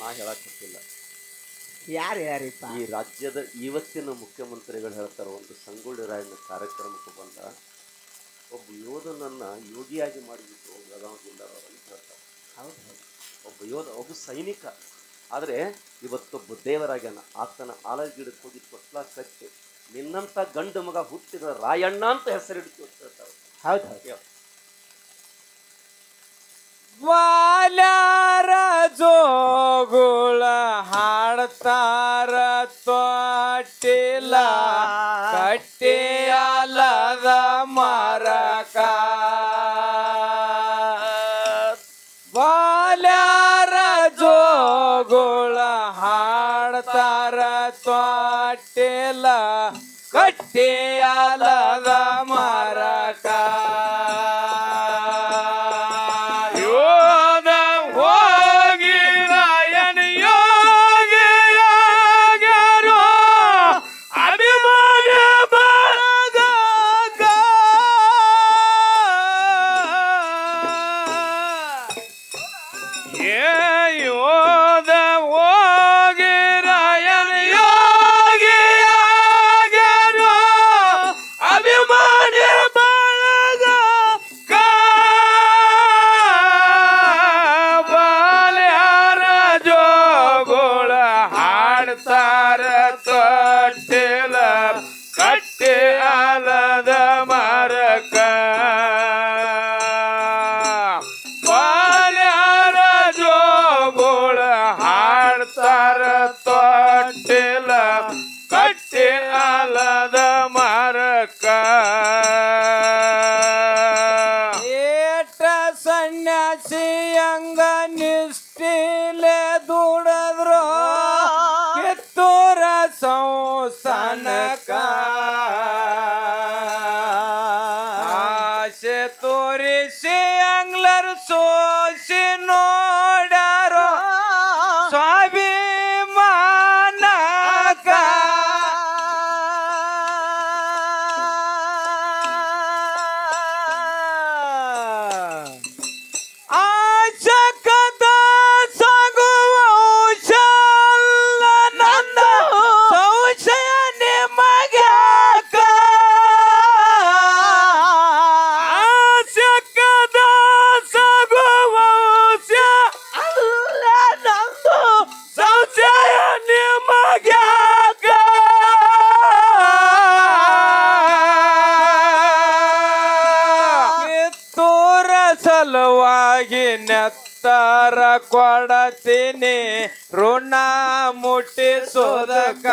ನಾ ಹೇಳಕ್ಕಿಲ್ಲ ಯಾರು ಯಾರಿಪ್ಪ ಈ ರಾಜ್ಯದ ಇವತ್ತಿನ ಮುಖ್ಯಮಂತ್ರಿಗಳು ಹೇಳ್ತಾರೆ ಒಂದು ಸಂಗೊಳ್ಳಿ ರಾಯನ ಕಾರ್ಯಕ್ರಮಕ್ಕೆ ಬಂದ ಒಬ್ಬ ಯೋಧನನ್ನ ಯೋಗಿಯಾಗಿ ಮಾಡಿಬಿಟ್ಟು ಬೆಳಗಾವಿ ಜಿಲ್ಲಾದವರು ಅಂತ ಹೇಳ್ತಾರೆ. ಹೌದು. ಹೌದು ಒಬ್ಬ ಯೋಧ ಒಬ್ಬ ಸೈನಿಕ. ಆದರೆ ಇವತ್ತೊಬ್ಬ ದೇವರಾಗ್ಯಾನ. ಆತನ ಆಲಗಿಡಕ್ಕೆ ಹೋಗಿ ತೊಟ್ಲ ಕಟ್ಟಿ ನಿನ್ನಂಥ ಗಂಡು ಮಗ ಹುಟ್ಟಿದ ರಾಯಣ್ಣ ಅಂತ ಹೆಸರಿಡ್ತು ಅಂತ ಹೇಳ್ತಾರೆ. ಹೌದು ಹೌದು. ಹೇಳು. ವಾಲ್ಯಾರ ಜೋಗುಳ ಹಾಡ್ತಾರ ತೊಟ್ಟಿಲ್ಲ ಕಟ್ಟಿಯಲ್ಲದ ಮರಕ ವಾಲ್ಯಾರ ಜೋಗುಳ ಹಾಡ್ತಾರ ತೊಟ್ಟಿಲ್ಲ ಕಟ್ಟಿಯಲ್ಲದ ಮರಕ Janaka. ಸಲುವಾಗಿ ನೆತ್ತರ ಕೊಡತೀನಿ ಋಣ ಮುಟ್ಟಿಸೋದಕ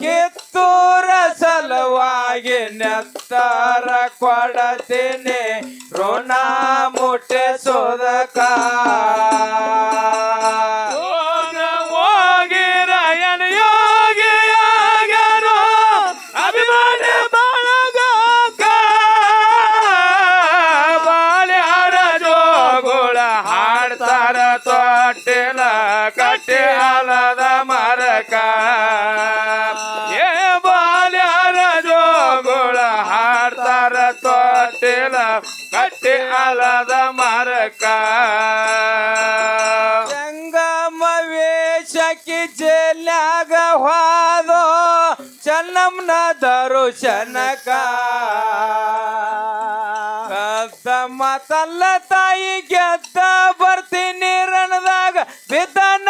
ಕಿತ್ತೂರ ಸಲುವಾಗಿ ನೆತ್ತರ ಕೊಡತೀನಿ ಋಣ ಮುಟ್ಟಿಸೋದಕ ತೊಟ್ಟಿಲ ಕಟ್ಟಿ ಹಾಲದ ಮರಕ ಜಂಗಮ ವೇಷಕ್ಕೆ ಜಲ್ಯಾಗ ಹೋದೋ ಚನ್ನಮ್ಮನ ದರುಶನಕ ಕದ್ದ ಮತಲ್ಲ ತಾಯಿ ಗೆದ್ದ ಬರ್ತೀನಿ ರಣದಾಗ ಬಿದ್ದನ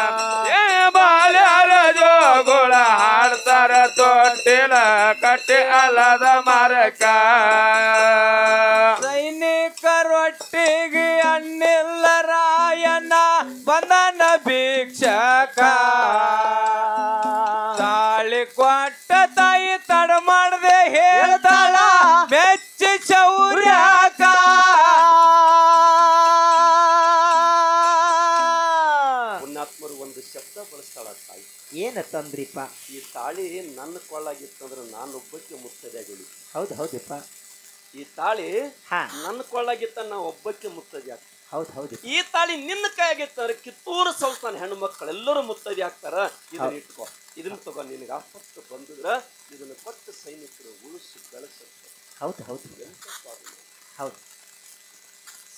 ಕಟ್ಟಿ ಅಲದ ಮರಕ. ಸೈನಿಕರೊಟ್ಟಿಗೆ ಅಣ್ಣಿಲ್ಲ ರಾಯನ ಬಂದನ ಭಿಕ್ಷಕ. ತಾಳಿ ಕೊಟ್ಟ ತಾಯಿ ತಡ ಮಾಡದೆ ಹೇಳ್ತಾಳ, ಮೆಚ್ಚಿ ಚೌರ್ಯಾಕ ಏನ ತಂದ್ರಿಪ್ಪ? ಈ ತಾಳಿ ನನ್ನ ಕೊಳ್ಳಾಗಿತ್ತಂದ್ರೆ ನಾನು ಒಬ್ಬಕ್ಕೆ ಮುತ್ತದಿಯಾಗಿ ಹೌದು ಹೌದಪ್ಪ. ಈ ತಾಳಿ ಹಾ. ನನ್ನ ಕೊಳ್ಳಾಗಿತ್ತ ನಾ ಒಬ್ಬಕ್ಕೆ ಮುತ್ತದಿ ಆಗ್ತೀನಿ ಹೌದು ಹೌದು. ಈ ತಾಳಿ ನಿನ್ನ ಕೈಯಾಗಿತ್ತಂದ್ರೆ ಕಿತ್ತೂರು ಸಂಸ್ಥಾನ ಹೆಣ್ಣು ಮಕ್ಕಳೆಲ್ಲರೂ ಮುತ್ತದಿ ಆಗ್ತಾರ ಇದನ್ನ ಇಟ್ಕೋ. ಇದನ್ನ ತಗೋ ನಿನಗೆ ಆಪತ್ತು ಬಂದಿದ್ರೆ ಇದನ್ನ ಕೊಟ್ಟು ಸೈನಿಕರು ಉಳಿಸಿ ಬೆಳೆಸುತ್ತೆ ಹೌದು ಹೌದು. ಹೌದು.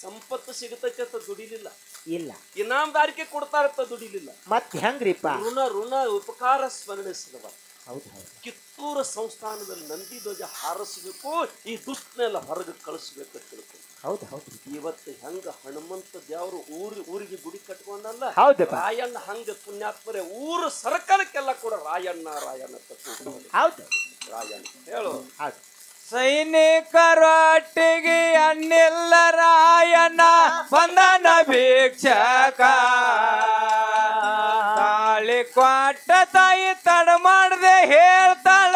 ಸಂಪತ್ತು ಸಿಗತಕ್ಕೆ ಅಂತ ದುಡಿಲಿಲ್ಲ. ಇಲ್ಲ. ಇನಾಮದಾರಿಕೆ ಕೊಡ್ತಾರಂತ ದುಡಿಲಿಲ್ಲ. ಮತ್ ಹೆಂಗ್ರಿಪ್ಪ? ಋಣ ಋಣ ಉಪಕಾರ ಸ್ಮರಣಿಸಿದವ. ಹೌದು ಹೌದು. ಕಿತ್ತೂರು ಸಂಸ್ಥಾನದಲ್ಲಿ ನಂದಿ ಧ್ವಜ ಹಾರಿಸಬೇಕು ಈ ದುಷ್ಟನೆಲ್ಲ ಹೊರಗೆ ಕಳಿಸ್ಬೇಕು ತಿಳ್ಕೊಂಡು ಹೌದು ಹೌದು. ಇವತ್ತು ಹೆಂಗ ಹನುಮಂತ ದೇವರು ಊರಿ ಊರಿಗೆ ಗುಡಿ ಕಟ್ಕೊಂಡಲ್ಲ? ಹೌದು ರಾಯಣ್ಣ ಹಂಗ ಪುಣ್ಯಾತ್ಮರೆ ಊರು ಸರ್ಕಾರಕ್ಕೆಲ್ಲ ಕೂಡ ರಾಯಣ್ಣ ರಾಯಣ್ಣ. ಹೌದು. ರಾಯಣ್ಣ ಹೇಳು. ಹೌದು. ಸೈನಿಕರೊಟ್ಟಿಗೆ ಅನ್ನಿಲ್ಲ ರಾಯನ ಬಂದನ ಭಿಕ್ಷಕ ತಾಳಿ ಕೊಟ್ಟ ತಾಯಿ ತಡ ಮಾಡದೆ ಹೇಳ್ತಾಳ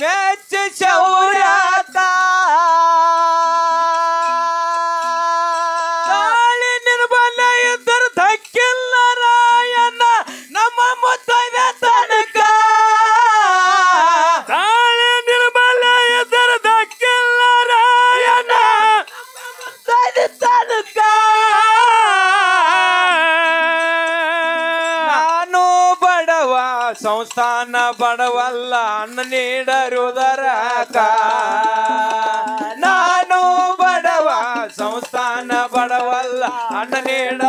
ಮೆಚ್ಚಿ ಚೌರ್ಯಾಕ ಸಂಸ್ಥಾನ ಬಡವಲ್ಲ ಅನ್ನ ನೀಡರುದರ ನಾನು ಬಡವ ಸಂಸ್ಥಾನ ಬಡವಲ್ಲ ಅನ್ನ ನೀಡರುವುದರಕ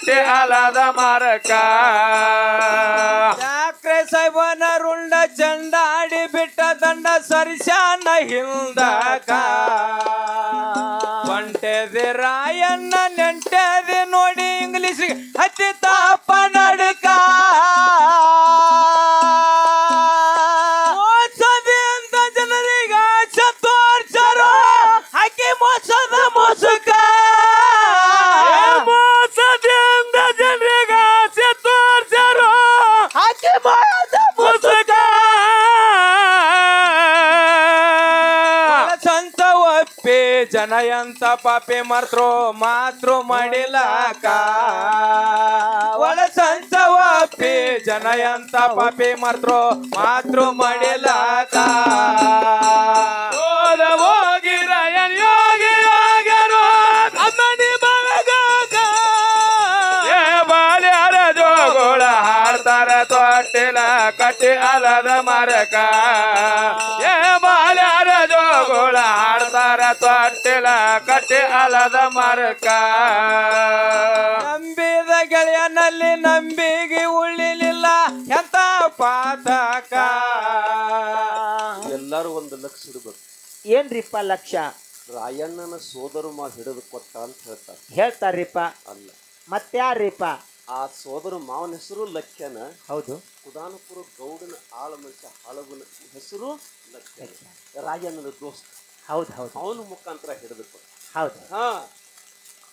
ಕಟ್ಟಿ ಅಲದ ಮಾರಕ. ಯಾಕ್ರೆ ಸೈವನ ರುಂಡ ಚಂಡಾಡಿ ಬಿಟ್ಟ ದಂಡ ಸರಿಸಾನ ಹಿಂದಕ. ಒಂಟೆದೆ ರಾಯಣ್ಣ, ನೆಂಟದೆ ನೋಡಿ ಇಂಗ್ಲಿಷ್ ಹತ್ತಿ ತಾಪ ನಡಕ. ಅಂತ ಜನರಿಗೆ ತೋರ್ಸರು. ಹಾಕಿ ಮೋಸದ ಮುಸುಕ ಜನ ಪಾಪೆ ಮರ್ತರು ಮಾತೃ ಮಡಿಲಕ. ಒಳ ಸಂತ ಒಪ್ಪಿ ಜನ ಎಂತ ಪಾಪಿ ಮರ್ತರು ಮಾತೃ ಮಡಿಲಕ. ಹೋಗಿರ ಯೋಗಿ ಅಮ್ಮನಿ ಏ ಕಟ್ಟಿ ಅಲದ ಮರಕ. ಏ ಹಾಡ್ತಾರ ತೊಟ್ಟಿಲ ಕಟ್ಟಿ ಅಲದ ಮರಕ. ನಂಬಿದ ಗೆಳೆಯನಲ್ಲಿ ನಂಬಿಗೆ ಉಳಿಲಿಲ್ಲ ಎಂತ ಪಾತಕ. ಎಲ್ಲರೂ ಒಂದು ಲಕ್ಷ ಇರ್ಬೇಕು ಏನ್ರಿಪ್ಪ ಲಕ್ಷ? ರಾಯಣ್ಣನ ಸೋದರ ಮಾ ಹಿಡಿದು ಕೊಟ್ಟ ಅಂತ ಹೇಳ್ತಾರೆ. ಹೇಳ್ತಾರ್ರಿಪ್ಪ. ಅಲ್ಲ. ಮತ್ಯಾರ್ರಿಪ್ಪ ಆ ಸೋದರ ಮಾವನ ಹೆಸರು ಲಕ್ಷ್ಯನ. ಹೌದು. ಕುದಾನಪುರ ಗೌಡನ ಆಳ ಮನುಷ್ಯ ಹಳಗುನ ಹೆಸರು ಲಕ್ಷ್ಯ ರಾಯಣ್ಣನ ದೋಸ್ತ. ಹೌದು ಹೌದು. ಅವನ ಮುಖಾಂತರ ಹಿಡಿದು ಕೊಟ್ಟ ಹೌದು. ಹಾ.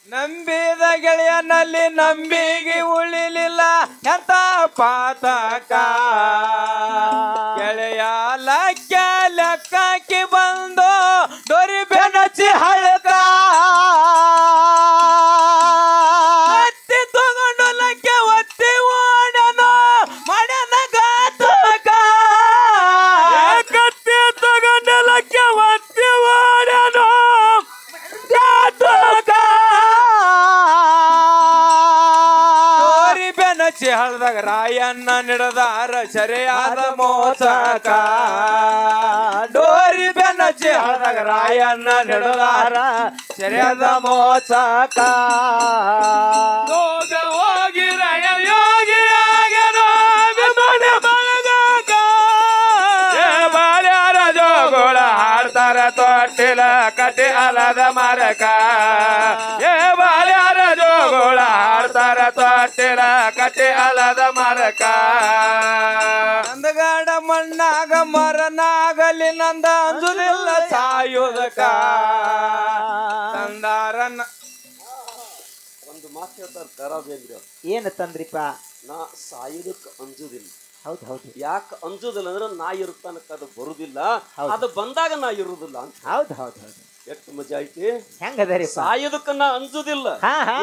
ನಂಬಿದ ಗೆಳೆಯನಲ್ಲಿ ನಂಬಿಗೆ ಉಳಿಲಿಲ್ಲ. ಎಂತ ಪಾತಕ. ಗೆಳೆಯ ಲಕ್ಕ ಲೆಕ್ಕಕ್ಕೆ ಬಂದು ದೊರಿಬೆ ಬೆನಚಿ ಹಳಕ ಬೆನಚಿ ಹಳದಾಗ ರಾಯಣ್ಣ ನಿಡದಾರ ಸರಿಯಾದ ಮೋಸಕ. ಡೋರಿ ಬೆನ್ನಚ್ಚಿ ಹಳದಾಗ ರಾಯಣ್ಣ ನಿಡದಾರ ಸರಿಯಾದ ಮೋಸಕ. ಹಾಡ್ತಾರ ತೊಟ್ಟಿಲ ಕಟ್ಟಿ ಅಲದ ಮರಕ. ಏ ಬಾಲ್ಯಾರ ಜೋಗುಳ ಹಾಡ್ತಾರ ತೊಟ್ಟಿಲ ಕಟ್ಟಿ ಅಲದ ಮರಕ. ನಂದಗಾಡ ಮಣ್ಣಾಗ ಮರನಾಗಲಿ ನಂದ ಅಂಜುಲಿಲ್ಲ ಸಾಯೋದಕ. ತಂದಾರನ್ನ ಒಂದು ಮಾತು ಹೇಳ್ತಾರೆ ಕರಾಬೇಂದ್ರಿ ಏನು ಏನ ತಂದ್ರಿಪ್ಪ? ನಾ ಸಾಯುದಕ್ಕೆ ಅಂಜುದಿಲ್ಲ. ಹೌದು ಹೌದು. ಯಾಕೆ ಅಂಜುದಿಲ್ಲ ಅಂದ್ರೆ ನಾ ಇರುತ್ತಾನಕ್ಕ ಅದು ಬರುದಿಲ್ಲ. ಅದು ಬಂದಾಗ ನಾ ಇರುದಿಲ್ಲ ಅಂತ. ಹೌದು ಹೌದು ಹೌದು. ಎಷ್ಟು ಮಜಾ ಐತಿ? ಹೆಂಗದರಿ ಸಾಯುದಕ್ಕ ನಾ ಅಂಜುದಿಲ್ಲ.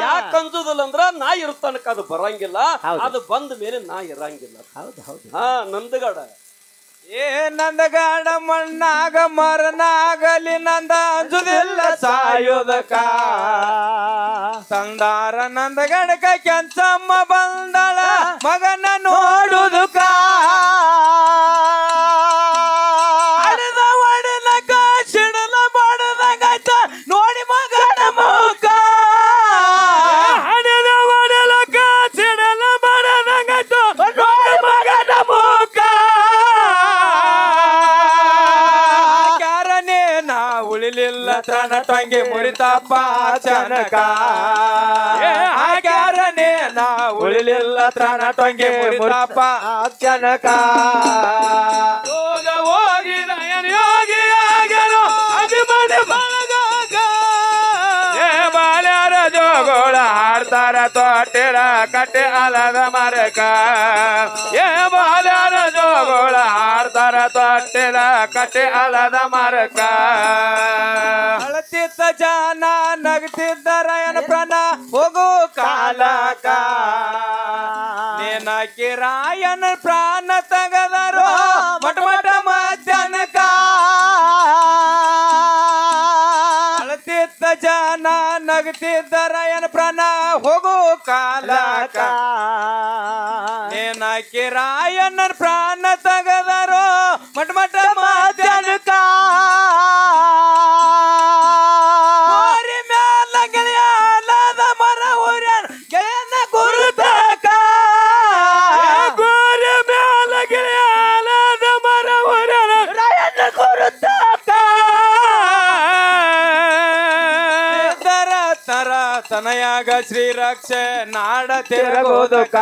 ಯಾಕೆ ಅಂಜುದಿಲ್ಲ ಅಂದ್ರ ನಾ ಇರುತ್ತಾನಕ್ಕ ಅದು ಬರಂಗಿಲ್ಲ. ಅದು ಬಂದ ಮೇಲೆ ನಾ ಇರಂಗಿಲ್ಲ. ಹೌದು ಹೌದು. ಹಾ ನಂದಗಡ. ಏ ನಂದಗಾಡ ಮಣ್ಣಾಗ ಮರನಾಗಲಿ ನಂದ ಅಂಜುದಿಲ್ಲ ಸಾಯುವುದಕ ತಂದಾರ ನಂದಗಡಕ ಕೆಂಚಮ್ಮ ಬಂದಳ ಮಗನ ನೋಡುವುದಕ ಮುರಿತಪ್ಪ ಚನಕ. ಹಾಗ್ಯಾರನೇ ನಾ ಉಳಿಲಿಲ್ಲ ತ್ರಾಣ ತಂಗಿ ಮುರಿತಪ್ಪ ಚನಕ. ಹಾಡ್ತಾರ ತೊಟ್ಟಿಲ ಕಟ್ಟೆ ಅಲದ ಮರಕ. ಏ ಬಾಲ್ಯಾರ ಜೋಗೋಳ ಹಾಡ್ತಾರ ತೊಟ್ಟಿಲ ಕಟ್ಟೆ ಅಲದ ಮರಕ. ಅಳತಿದ್ದ ಜಾನ, ನಗತಿದ್ದ ರಯನ ಪ್ರಾಣ, ಹೋಗು ಕಾಲಕ. ನೇನಕಿ ರಾಯನ ಪ್ರಾಣ ತಗದರು ಮಟ ಮಟ ಮಧ್ಯಾಹ್ನಕ. ಅಳತಿದ್ದ ಜಾನ, ನಗತಿದ್ದ ರಾಯನ ಹೋಗೋ ಕಾಲಕ ಏನ ಕಿರಾಯನ ಪ್ರಾಣ ತಗದರೋ ಮಟ್ ಮಟ ಮಧ್ಯಾಹ್ನಕ ತನಯಾಗ ಶ್ರೀರಕ್ಷೆ ನಾಡ ತಿರುಗುದುಕ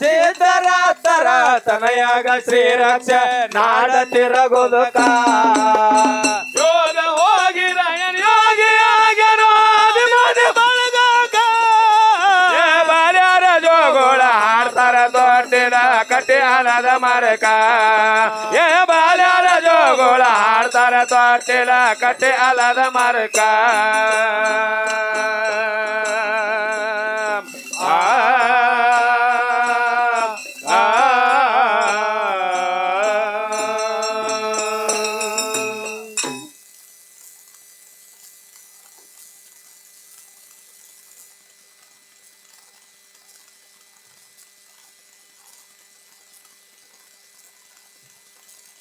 ಚೇತರ ತರ ತನಯಾಗ ಶ್ರೀರಕ್ಷೆ ನಾಡ ತಿರುಗುದುಕ ಯೋಗ ಹೋಗಿ ರಾಯನ್ ಯೋಗಿ ಆಗ್ಯಾನೋ ಅಭಿಮಾನಿ ಬಳಗಾಕ. ಏ ಬಾಲ್ಯಾರ ಜೋಗೋಳ ಹಾಡ್ತಾರ ತೊಟ್ಟಿಲ ಕಟ್ಟಿ ಅಲದ ಮರಕ. ಏ ಬಾಲ್ಯಾರ ಜೋಗೋಳ ಹಾಡ್ತಾರ ತೊಟ್ಟಿಲ ಕಟ್ಟಿ ಅಲದ ಮರಕ.